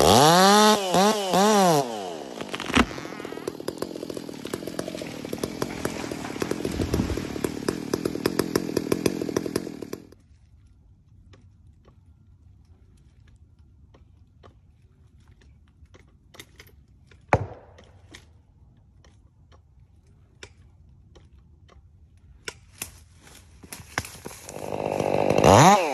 Ah! Ah.